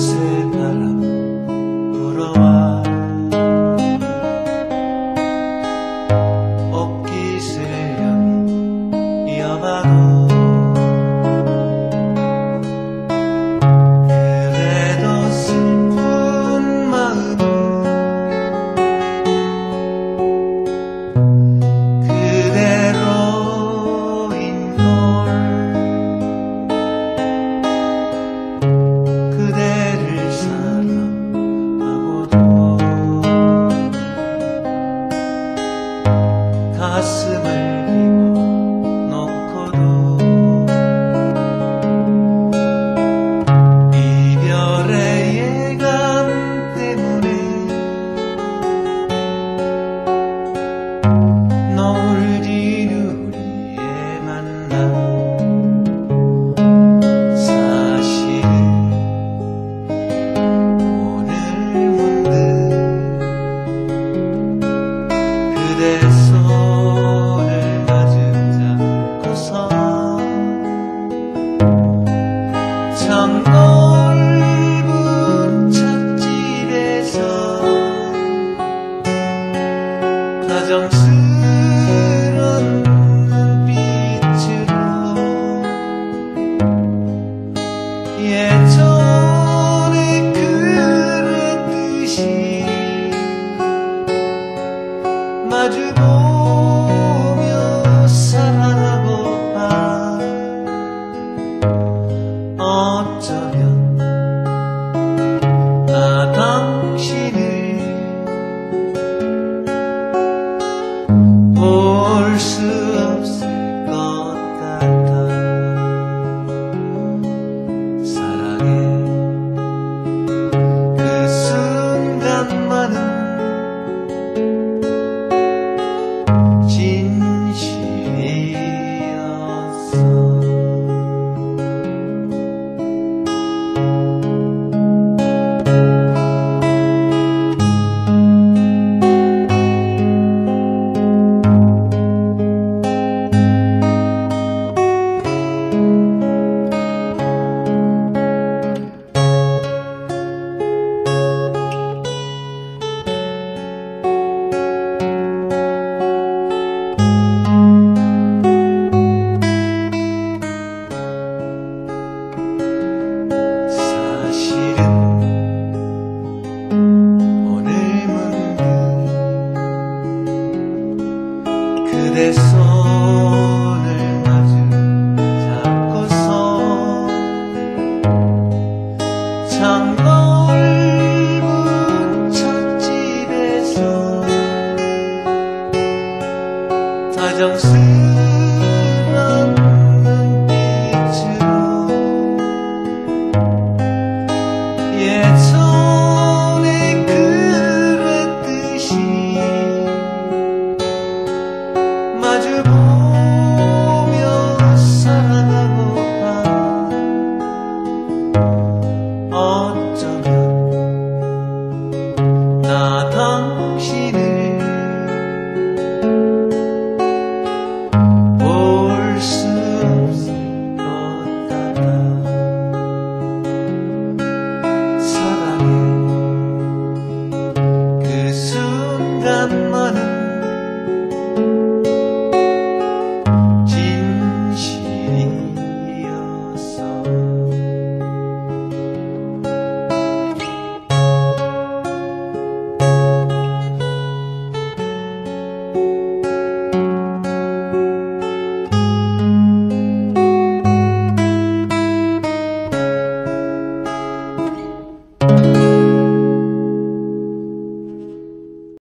blessed. 마 손을 마주 잡고서 참 넓은 첫집에서 다정스러운 she did.